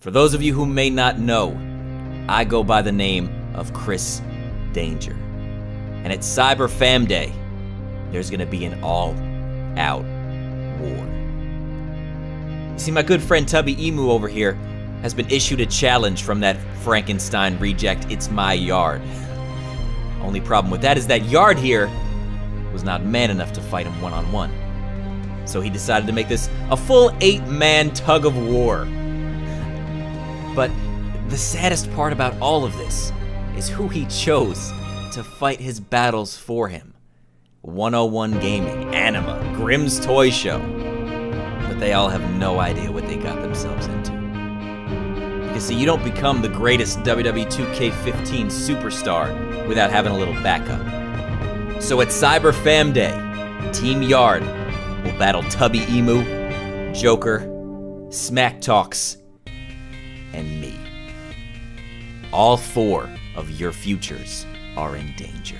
For those of you who may not know, I go by the name of Chris Danger. And at Cyber Fam Day, there's gonna be an all out war. You see, my good friend Tubby Emu over here has been issued a challenge from that Frankenstein reject, It's My Yard. Only problem with that is that Yard here was not man enough to fight him one on one. So he decided to make this a full eight man tug of war. But the saddest part about all of this is who he chose to fight his battles for him 101 Gaming, Anima, Grimm's Toy Show. But they all have no idea what they got themselves into. Because, see, you don't become the greatest WWE 2K15 superstar without having a little backup. So at Cyber Fam Day, Team Yard will battle Tubby Emu, Joker, Smack Talks, and me. All four of your futures are in danger.